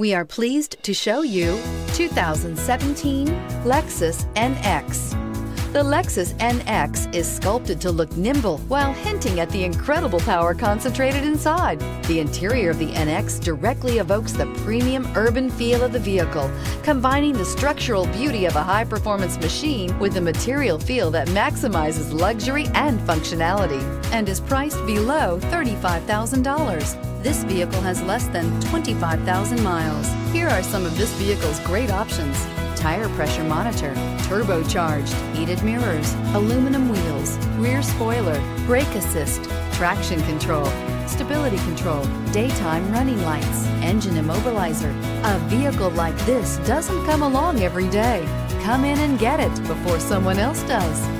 We are pleased to show you 2017 Lexus NX. The Lexus NX is sculpted to look nimble while hinting at the incredible power concentrated inside. The interior of the NX directly evokes the premium urban feel of the vehicle, combining the structural beauty of a high performance machine with the material feel that maximizes luxury and functionality and is priced below $35,000. This vehicle has less than 25,000 miles. Here are some of this vehicle's great options tire pressure monitor, turbocharged, heated mirrors, aluminum wheels, rear spoiler, brake assist, traction control, stability control, daytime running lights, engine immobilizer. A vehicle like this doesn't come along every day. Come in and get it before someone else does.